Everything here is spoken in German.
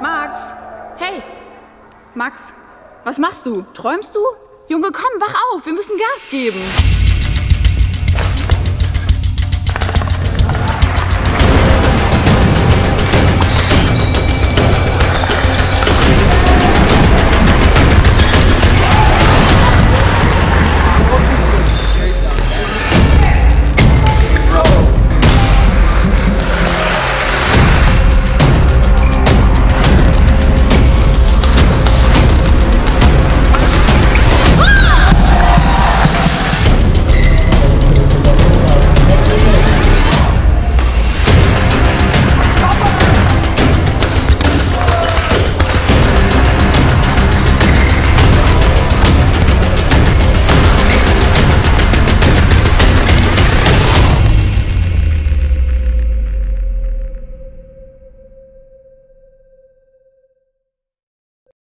Max? Hey! Max, was machst du? Träumst du? Junge, komm, wach auf, wir müssen Gas geben.